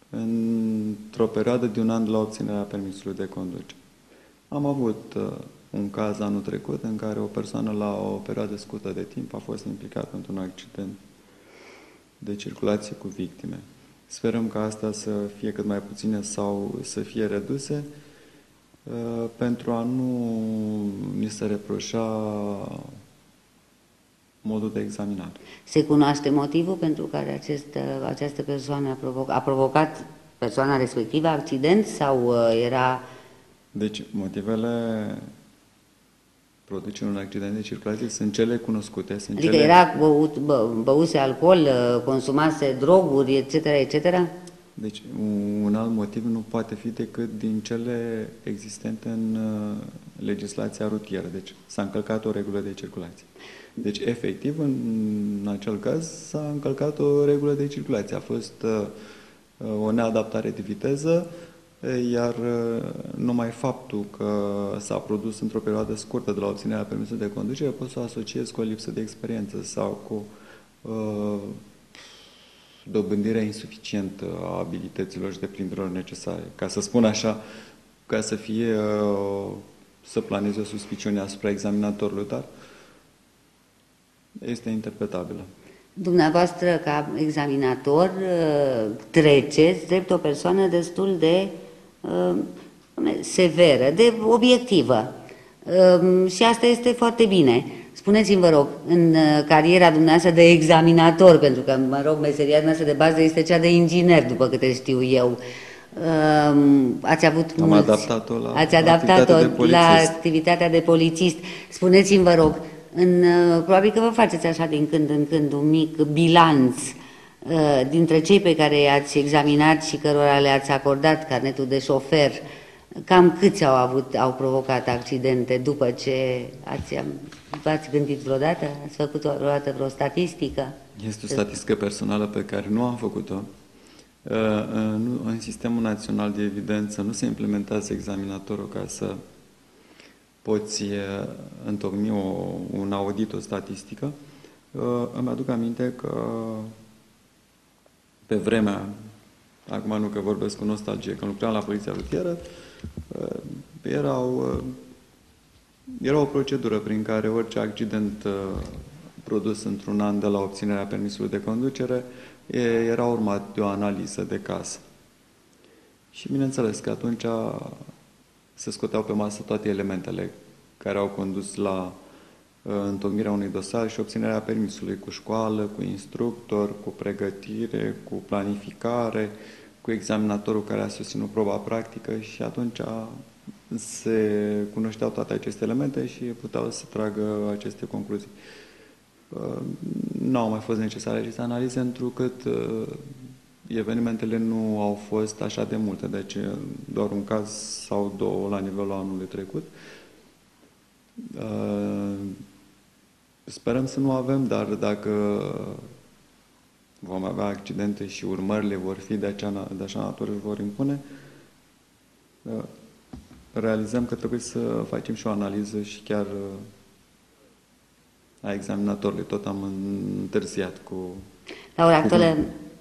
într-o perioadă de un an de la obținerea permisului de conducere. Am avut uh, un caz anul trecut în care o persoană la o perioadă scurtă de timp a fost implicată într-un accident de circulație cu victime. Sperăm ca asta să fie cât mai puține sau să fie reduse uh, pentru a nu ni se reproșa modul de examinare. Se cunoaște motivul pentru care acest, această persoană a, provoc, a provocat persoana respectivă accident sau uh, era... Deci, motivele produce un accident de circulație sunt cele cunoscute. Sunt adică cele... era băut, bă, băuse alcool, uh, consumase droguri, etc., etc.? Deci un alt motiv nu poate fi decât din cele existente în uh, legislația rutieră. Deci s-a încălcat o regulă de circulație. Deci, efectiv, în, în acel caz s-a încălcat o regulă de circulație. A fost uh, o neadaptare de viteză, iar numai faptul că s-a produs într-o perioadă scurtă de la obținerea permisului de conducere pot să o asociez cu o lipsă de experiență sau cu uh, dobândirea insuficientă a abilităților și deprinderilor necesare. Ca să spun așa, ca să fie, uh, să planeze o suspiciune asupra examinatorului, dar este interpretabilă. Dumneavoastră, ca examinator, treceți drept o persoană destul de Uh, severă, de obiectivă. Um, și asta este foarte bine. Spuneți-mi, vă rog, în uh, cariera dumneavoastră de examinator, pentru că, mă rog, meseria noastră de bază este cea de inginer, după câte știu eu, um, ați avut Am mulți, adaptat-o la, ați adaptat activitatea, de la activitatea de polițist. Spuneți-mi, vă rog, în, uh, probabil că vă faceți așa din când în când un mic bilanț Uh, dintre cei pe care i-ați examinat și cărora le-ați acordat carnetul de șofer, cam câți au avut, au provocat accidente după ce ați, v-ați gândit vreodată? Ați făcut vreodată vreo statistică? Este o statistică personală pe care nu am făcut-o. Uh, în Sistemul Național de Evidență nu se implementează examinatorul ca să poți uh, întocmi o, un audit, o statistică. Îmi aduc aminte că pe vremea, acum nu că vorbesc cu nostalgie, când lucram la poliția rutieră, uh, erau, uh, era o procedură prin care orice accident uh, produs într-un an de la obținerea permisului de conducere era urmat de o analiză de caz. Și bineînțeles că atunci se scoteau pe masă toate elementele care au condus la întocmirea unui dosar și obținerea permisului cu școală, cu instructor, cu pregătire, cu planificare, cu examinatorul care a susținut proba practică și atunci se cunoșteau toate aceste elemente și puteau să tragă aceste concluzii. Nu au mai fost necesare aceste analize, întrucât uh, evenimentele nu au fost așa de multe, deci doar un caz sau două la nivelul anului trecut. Uh, Sperăm să nu avem, dar dacă vom avea accidente și urmările vor fi de, acea, de așa natură vor impune, uh, realizăm că trebuie să facem și o analiză și chiar uh, a examinatorului. Tot am întârziat cu... La ora actuală,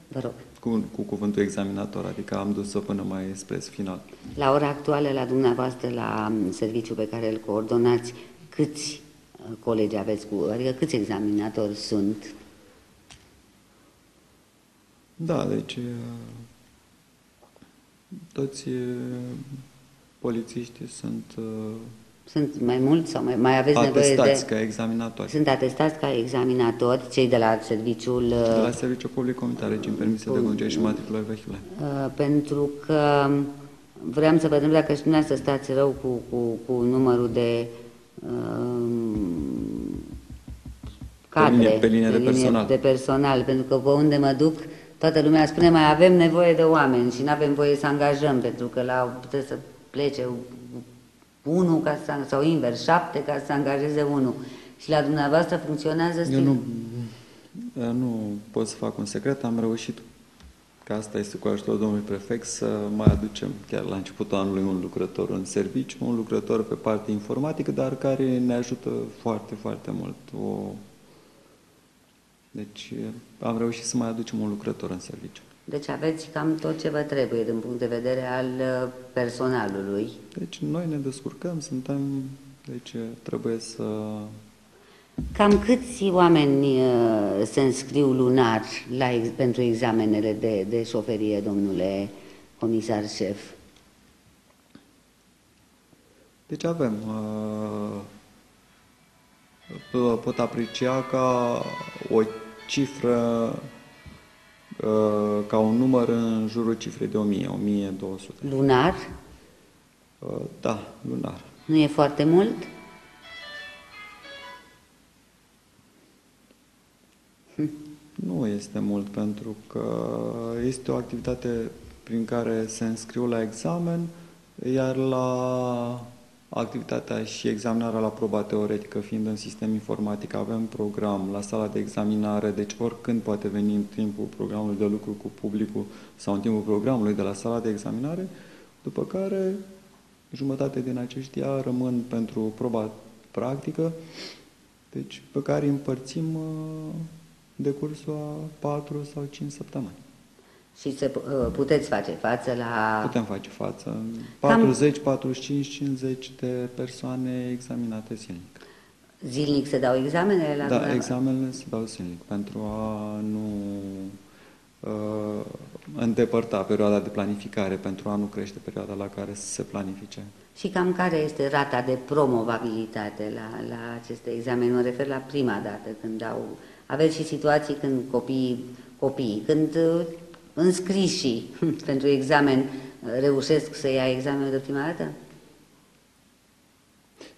vă rog. Cu, cu cuvântul examinator, adică am dus-o până mai spre final. La ora actuală, la dumneavoastră, la serviciul pe care îl coordonați, câți colegi aveți cu, adică câți examinatori sunt? Da, deci uh, toți uh, polițiștii sunt uh, Sunt mai mulți sau mai, mai aveți nevoie atestați de... ca examinatori. Sunt atestați ca examinatori, cei de la serviciul... De uh, la Serviciul Public Comunitar, regim permise de conducere și matriculări vehicule. Uh, pentru că vreau să vă întreb dacă și dumneavoastră stați rău cu, cu, cu numărul de um, cadre, linie- pe linie de personal. de personal, pentru că pe unde mă duc, toată lumea spune mai avem nevoie de oameni și nu avem voie să angajăm, pentru că la trebuie să plece unul ca să, sau invers, șapte ca să angajeze unul. Și la dumneavoastră funcționează Eu strict. nu, nu pot să fac un secret, am reușit, că asta este cu ajutorul domnului prefect, să mai aducem chiar la începutul anului un lucrător în serviciu, un lucrător pe partea informatică, dar care ne ajută foarte, foarte mult. O... Deci am reușit să mai aducem un lucrător în serviciu. Deci aveți cam tot ce vă trebuie din punct de vedere al uh, personalului. Deci noi ne descurcăm, suntem, deci trebuie să... Cam câți oameni uh, se înscriu lunar la, ex- pentru examenele de, de șoferie, domnule comisar șef? Deci avem, uh, pot aprecia ca o cifră, uh, ca un număr în jurul cifrei de 1000, 1200. Lunar? Uh, Da, lunar. Nu e foarte mult? Nu este mult pentru că este o activitate prin care se înscriu la examen, iar la activitatea și examinarea la proba teoretică, fiind în sistem informatic, avem program la sala de examinare, deci oricând poate veni în timpul programului de lucru cu publicul sau în timpul programului de la sala de examinare, după care jumătate din aceștia rămân pentru proba practică, deci pe care îi împărțim uh, de cursul a 4 sau 5 săptămâni. Și să uh, puteți face față la... Putem face față. Cam- 40, 45, 50 de persoane examinate zilnic. Zilnic se dau examenele la Da, dumneavoastră? examenele se dau zilnic pentru a nu uh, îndepărta perioada de planificare, pentru a nu crește perioada la care să se planifice. Și cam care este rata de promovabilitate la, la aceste examene? Mă refer la prima dată când au... Aveți și situații când copiii, copiii când uh, înscrișii [laughs] pentru examen uh, reușesc să ia examenul de prima dată?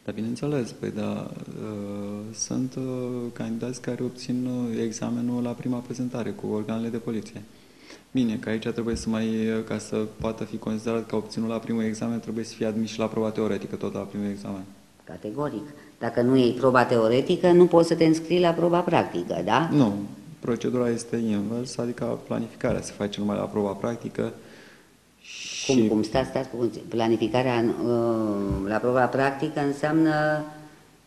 Dar bineînțeles, păi da, uh, sunt uh, candidați care obțin uh, examenul la prima prezentare cu organele de poliție. Bine, că aici trebuie să mai, uh, ca să poată fi considerat că obținut la primul examen, trebuie să fie admis și la proba teoretică, tot la primul examen. Categoric. Dacă nu iei proba teoretică, nu poți să te înscrii la proba practică, da? Nu, procedura este invers, adică planificarea se face numai la proba practică și Cum, cum stați, stați, cum, planificarea uh, la proba practică înseamnă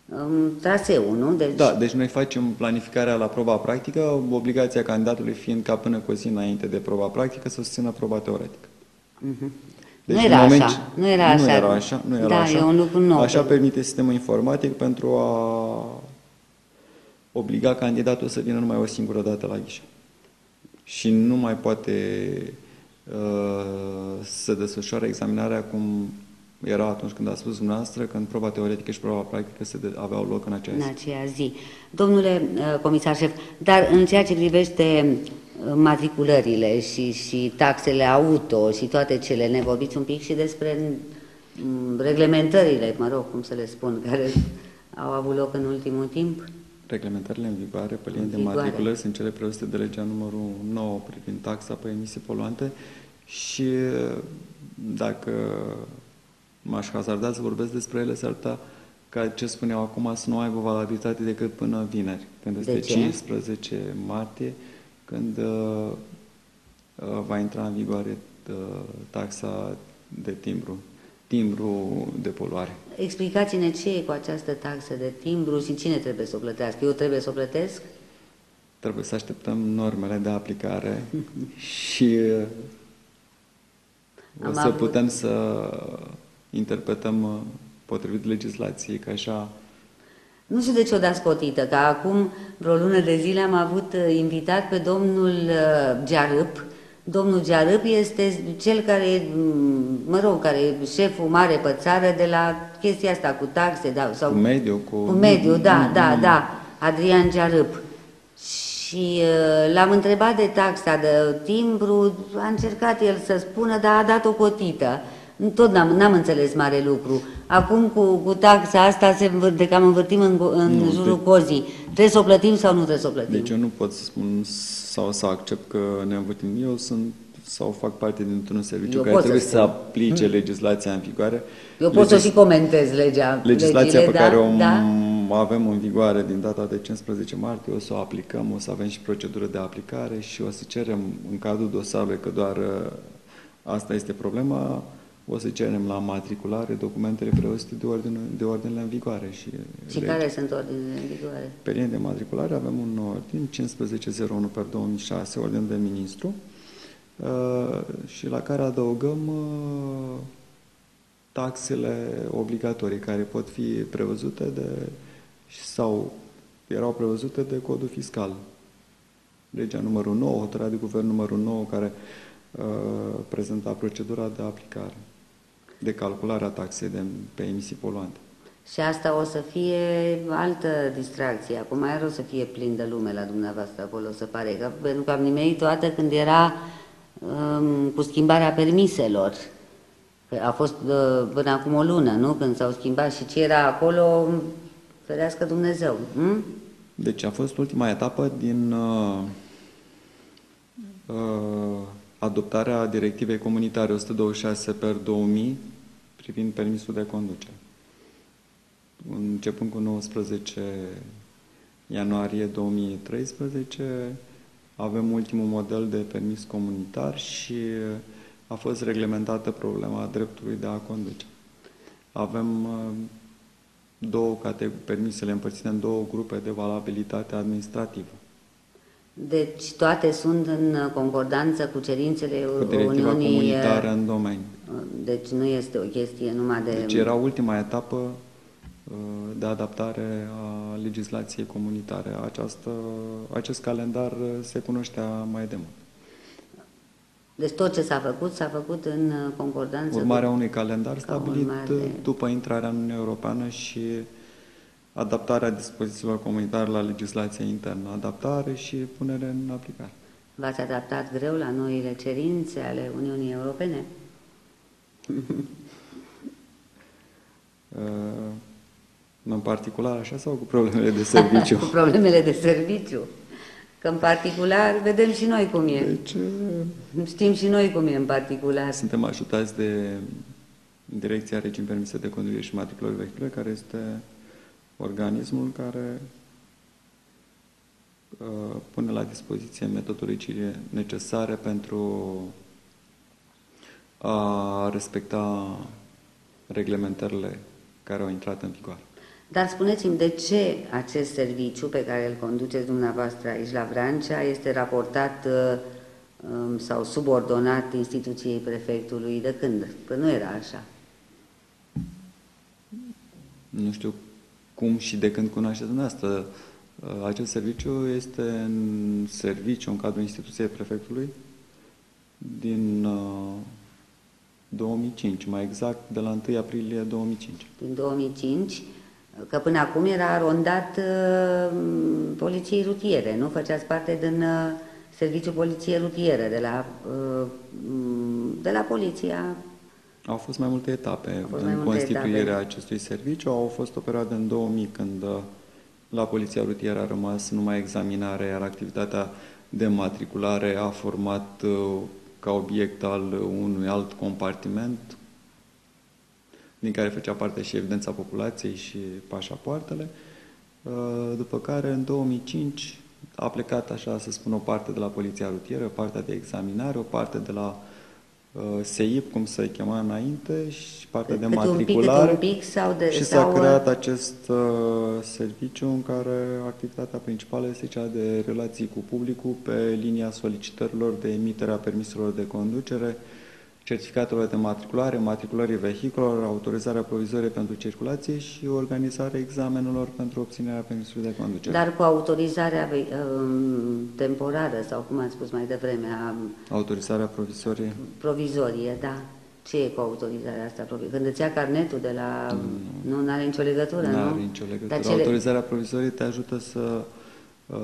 um, traseu, nu? Deci, Da, deci noi facem planificarea la proba practică, obligația candidatului fiind ca până cu o zi înainte de proba practică să susțină proba teoretică. Mhm. Deci, nu în era moment așa, ce- nu era nu așa. Era așa nu era da, așa. e un lucru nou. Așa permite sistemul informatic pentru a obliga candidatul să vină numai o singură dată la ghișe. Și nu mai poate uh, să desfășoare examinarea cum era atunci când a spus dumneavoastră, când proba teoretică și proba practică se de, aveau loc în aceea în zi. aceea zi. Domnule uh, comisar șef, dar în ceea ce privește uh, matriculările și, și taxele auto și toate cele, ne vorbiți un pic și despre mm, reglementările, mă rog, cum să le spun, [laughs] care au avut loc în ultimul timp? Reglementările în vigoare pe linie În de vigoare. matriculări sunt cele prevăzute de legea numărul 9 privind taxa pe emisii poluante și dacă m-aș hazarda să vorbesc despre ele, s-ar putea ca ce spuneau acum să nu aibă valabilitate decât până vineri, când De este ce? 15 martie, când uh, uh, va intra în vigoare uh, taxa de timbru, timbru de poluare. Explicați-ne ce e cu această taxă de timbru și cine trebuie să o plătească. Eu trebuie să o plătesc? Trebuie să așteptăm normele de aplicare [laughs] și uh, o Am să avut- putem să interpretăm uh, potrivit legislației, că așa Nu știu de ce o da scotită, că acum vreo lună de zile am avut uh, invitat pe domnul uh, Gearâp. Domnul Gearâp este cel care, mm, mă rog, care e șeful mare pe țară de la chestia asta cu taxe. Da, sau, cu mediu. Cu, cu mediu, da, mm, da, mm. da. Adrian Gearâp. Și uh, l-am întrebat de taxa de timbru, a încercat el să spună, dar a dat o cotită. Tot n-am, n-am înțeles mare lucru. Acum cu, cu taxa asta se de cam învârtim în, în nu, jurul de... cozii. Trebuie să o plătim sau nu trebuie să o plătim? Deci eu nu pot să spun sau să accept că ne învârtim. Eu sunt sau fac parte dintr-un serviciu eu care trebuie să, să aplice hmm. legislația în vigoare. Eu pot Legis... să și comentez legea. Legislația legile, pe da, care o da? avem în vigoare din data de 15 martie, o să o aplicăm, o să avem și procedură de aplicare și o să cerem în cadrul dosarului că doar uh, asta este problema, o să cerem la matriculare documentele prevăzute de, ordine, de ordinele în vigoare. Și, și care sunt ordinele în vigoare? Pe linie de matriculare avem un ordin 1501 per 2006, ordin de ministru, uh, și la care adăugăm uh, taxele obligatorii care pot fi prevăzute de sau erau prevăzute de codul fiscal. Legea numărul 9, hotărârea de guvern numărul 9, care uh, prezenta procedura de aplicare, de calculare a taxei de, pe emisii poluante. Și asta o să fie altă distracție. Acum mai o să fie plin de lume la dumneavoastră acolo, să pare. Că, pentru că am nimerit toată când era um, cu schimbarea permiselor. A fost uh, până acum o lună, nu? Când s-au schimbat și ce era acolo, Ferească Dumnezeu. Hm? Deci a fost ultima etapă din uh, uh, adoptarea directivei comunitare 126 per 2000 privind permisul de conducere. Începând cu 19 ianuarie 2013, avem ultimul model de permis comunitar și a fost reglementată problema dreptului de a conduce. Avem uh, două categorii, permisele împărțite în două grupe de valabilitate administrativă. Deci toate sunt în concordanță cu cerințele cu directiva Uniunii... comunitară în domeniu. Deci nu este o chestie numai de... Deci era ultima etapă uh, de adaptare a legislației comunitare. Această, acest calendar uh, se cunoștea mai de mult. Deci tot ce s-a făcut, s-a făcut în uh, concordanță Urmarea cu... unui calendar stabilit de... Uh, după intrarea în Uniunea Europeană și adaptarea dispozițiilor comunitare la legislația internă, adaptare și punere în aplicare. V-ați adaptat greu la noile cerințe ale Uniunii Europene? uh, [laughs] în particular așa sau cu problemele de serviciu? [laughs] cu problemele de serviciu. Că în particular vedem și noi cum e. Deci, Știm și noi cum e în particular. Suntem ajutați de Direcția Regim Permise de Conduire și Matriculări Vehicule, care este organismul care uh, pune la dispoziție metodologii necesare pentru a respecta reglementările care au intrat în vigoare. Dar spuneți-mi de ce acest serviciu pe care îl conduceți dumneavoastră aici la Vrancea este raportat uh, um, sau subordonat instituției prefectului de când? Că nu era așa. Nu știu cum și de când cunoașteți dumneavoastră. Uh, acest serviciu este în serviciu în cadrul instituției prefectului din uh, 2005, mai exact de la 1 aprilie 2005. Din 2005 Că până acum era rondat uh, poliției rutiere, nu? Făceați parte din uh, serviciul poliției rutiere de la, uh, de la poliția... Au fost mai multe etape în multe constituirea etape. acestui serviciu. Au fost o perioadă în 2000 când uh, la poliția rutieră a rămas numai examinare, iar activitatea de matriculare a format uh, ca obiect al unui alt compartiment din care făcea parte și evidența populației și pașapoartele, uh, după care în 2005 a plecat, așa să spun, o parte de la Poliția Rutieră, partea de examinare, o parte de la uh, SEIP, cum se chema înainte, și partea de matriculare. Un pic, un pic sau de, și s-a creat acest uh, serviciu în care activitatea principală este cea de relații cu publicul pe linia solicitărilor de emitere a permiselor de conducere certificatelor de matriculare, matriculării vehiculelor, autorizarea provizorie pentru circulație și organizarea examenelor pentru obținerea permisului de conducere. Dar cu autorizarea um, temporară, sau cum ați spus mai devreme, a Autorizarea provizorie? provizorie, da. Ce e cu autorizarea asta? Când îți ia carnetul de la... Nu, nu are nicio legătură, Nu nu? are nicio legătură. Dar cele... Autorizarea provizorie te ajută să uh,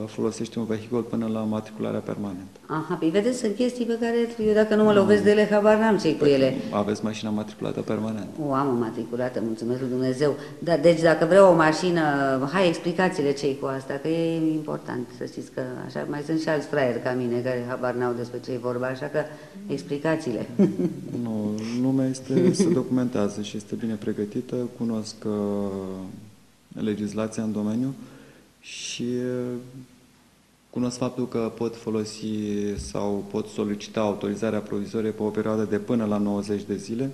folosești un vehicul până la matricularea permanentă. Aha, păi vedeți, sunt chestii pe care eu dacă nu mă lovesc de ele, habar n-am ce cu ele. Aveți mașina matriculată permanent. O am o matriculată, mulțumesc lui Dumnezeu. Dar, deci dacă vreau o mașină, hai explicați-le ce cu asta, că e important să știți că așa mai sunt și alți fraieri ca mine care habar n-au despre ce e vorba, așa că explicați-le. [laughs] Nu, lumea este, se documentează și este bine pregătită, cunosc uh, legislația în domeniu și uh, cunosc faptul că pot folosi sau pot solicita autorizarea provizorie pe o perioadă de până la 90 de zile,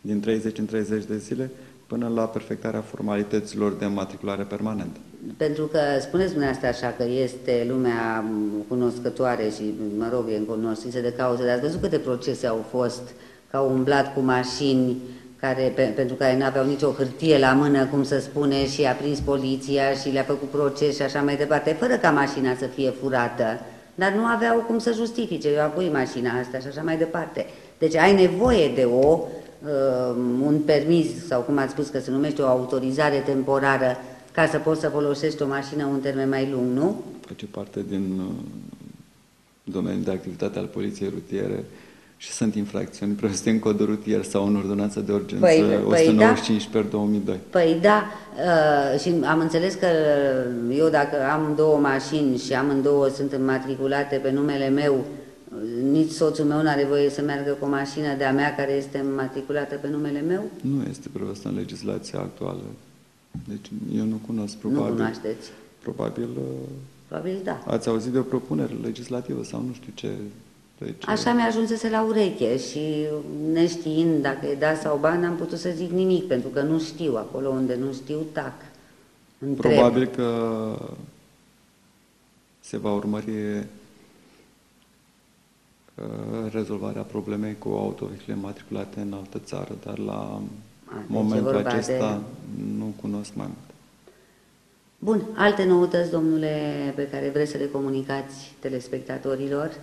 din 30 în 30 de zile, până la perfectarea formalităților de matriculare permanentă. Pentru că spuneți dumneavoastră așa că este lumea cunoscătoare și, mă rog, e în cunoștință de cauză, dar ați văzut câte procese au fost că au umblat cu mașini care, pe, pentru care nu aveau nicio hârtie la mână, cum să spune, și a prins poliția și le-a făcut proces și așa mai departe, fără ca mașina să fie furată, dar nu aveau cum să justifice, eu apoi mașina asta și așa mai departe. Deci ai nevoie de o, uh, un permis, sau cum ați spus că se numește o autorizare temporară, ca să poți să folosești o mașină un termen mai lung, nu? Face parte din uh, domeniul de activitate al poliției rutiere și sunt infracțiuni prevăzute în codul rutier sau în ordonanța de urgență Păi- păi, păi 195 da. per 2002. Păi da, uh, și am înțeles că eu dacă am două mașini și amândouă sunt înmatriculate pe numele meu, uh, nici soțul meu nu are voie să meargă cu o mașină de-a mea care este înmatriculată pe numele meu? Nu este prevăzută în legislația actuală. Deci eu nu cunosc, Nu probabil. cunoașteți. Probabil uh, Probabil da. ați auzit de o propunere legislativă sau nu știu ce. Deci, Așa mi-a ajunsese la ureche și neștiind dacă e da sau ba, n-am putut să zic nimic, pentru că nu știu, acolo unde nu știu, tac. Întreb. Probabil că se va urmări uh, rezolvarea problemei cu autovehicule matriculate în altă țară, dar la A, deci e momentul vorba acesta nu cunosc mai mult. Bun, alte noutăți, domnule, pe care vreți să le comunicați telespectatorilor?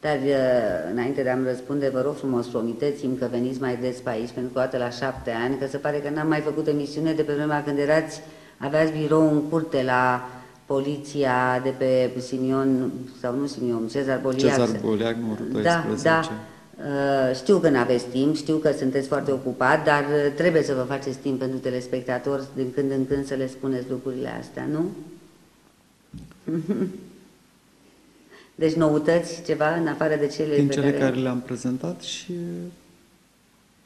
Dar uh, înainte de a-mi răspunde, vă rog frumos, promiteți-mi că veniți mai des pe aici, pentru că o dată la șapte ani, că se pare că n-am mai făcut emisiune de pe vremea când erați, aveați birou în curte la poliția de pe Simion, sau nu Simion, Cezar Boliac. Cezar Boliac, numărul 12. Da, da. Uh, Știu că nu aveți timp, știu că sunteți foarte ocupat, dar uh, trebuie să vă faceți timp pentru telespectatori din când în când să le spuneți lucrurile astea, nu? [laughs] Deci noutăți, ceva în afară de cele Din pe cele care... care le-am prezentat și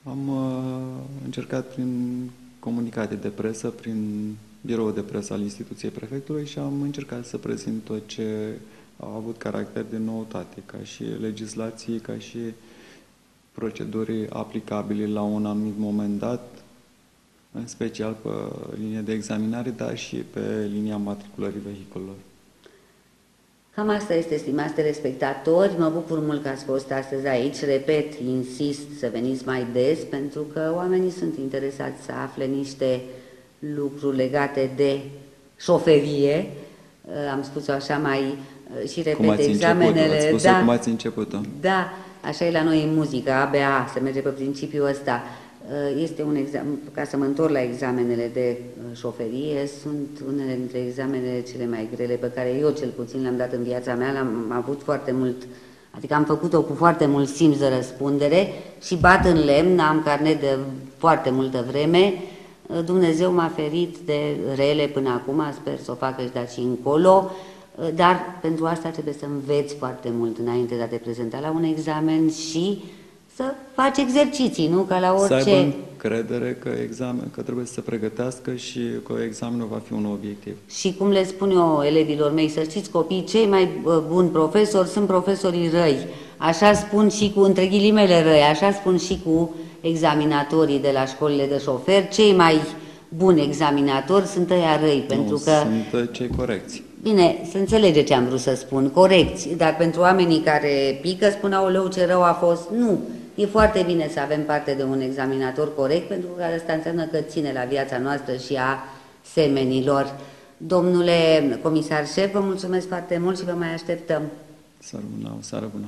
am uh, încercat prin comunicate de presă, prin biroul de presă al instituției prefectului și am încercat să prezint tot ce a avut caracter de noutate, ca și legislații, ca și proceduri aplicabile la un anumit moment dat, în special pe linie de examinare, dar și pe linia matriculării vehiculelor. Cam asta este, stimați telespectatori. Mă bucur mult că ați fost astăzi aici. Repet, insist să veniți mai des, pentru că oamenii sunt interesați să afle niște lucruri legate de șoferie. Am spus-o așa mai și repet, cum ați examenele... început ați spus da, cum ați început-o. Da, așa e la noi în muzică, ABA, se merge pe principiul ăsta. Este un examen, ca să mă întorc la examenele de șoferie, sunt unele dintre examenele cele mai grele pe care eu cel puțin le-am dat în viața mea, l-am avut foarte mult, adică am făcut-o cu foarte mult simț de răspundere și bat în lemn, am carnet de foarte multă vreme, Dumnezeu m-a ferit de rele până acum, sper să o facă și de aici încolo, dar pentru asta trebuie să înveți foarte mult înainte de a te prezenta la un examen și să faci exerciții, nu? Ca la orice... Să aibă încredere că, examen, că trebuie să se pregătească și că examenul va fi un obiectiv. Și cum le spun eu elevilor mei, să știți copii, cei mai buni profesori sunt profesorii răi. Așa spun și cu, între ghilimele răi, așa spun și cu examinatorii de la școlile de șofer, cei mai buni examinatori sunt ăia răi, pentru nu, că... sunt cei corecți. Bine, să înțelege ce am vrut să spun, corecți, dar pentru oamenii care pică spun, aoleu, ce rău a fost, nu. E foarte bine să avem parte de un examinator corect, pentru că asta înseamnă că ține la viața noastră și a semenilor. Domnule comisar șef, vă mulțumesc foarte mult și vă mai așteptăm. Să rămână, să rămână.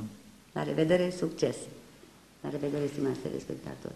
La revedere, succes! La revedere, stimați telespectatori!